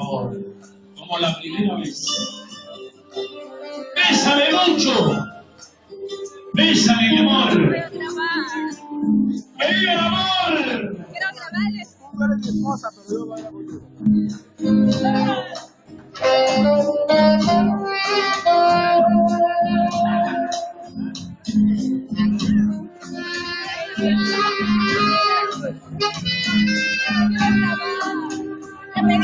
como la primera vez. Bésame mucho. Bésame, mi amor. Quiero grabar. ¡Que viva el amor! Quiero grabarles.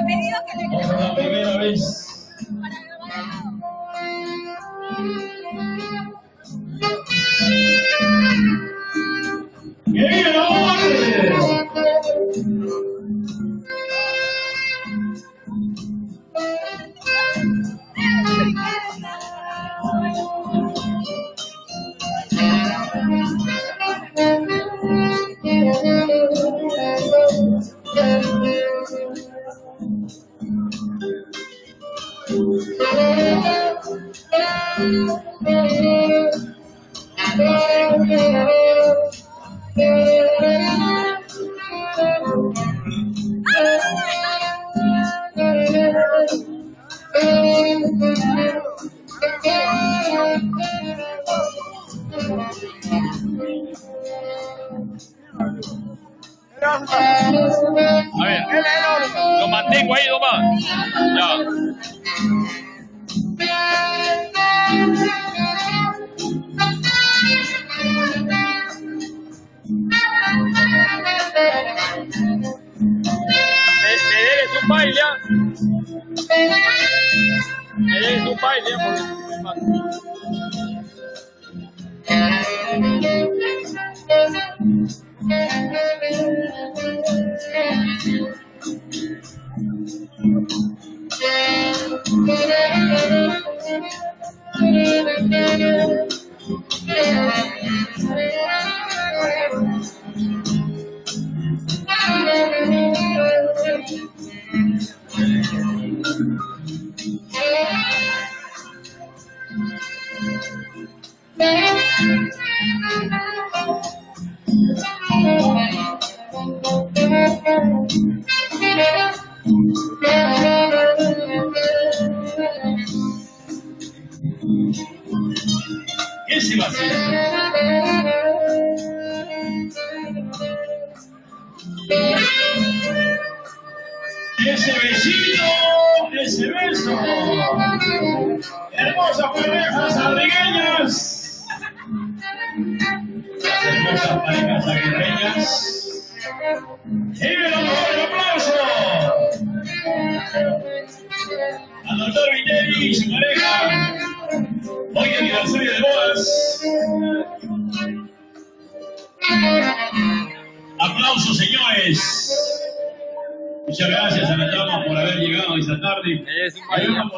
la primera vez. A ver, bailando. Eles não bailando. Ese besito, beso. Hermosas parejas abrigueñas. Las hermosas parejas. ¡Y el amor, el aplauso! Al doctor Viteri y su pareja. Hoy aniversario de bodas. Aplausos, señores. Muchas gracias a la dama por haber llegado esta tarde. Debes un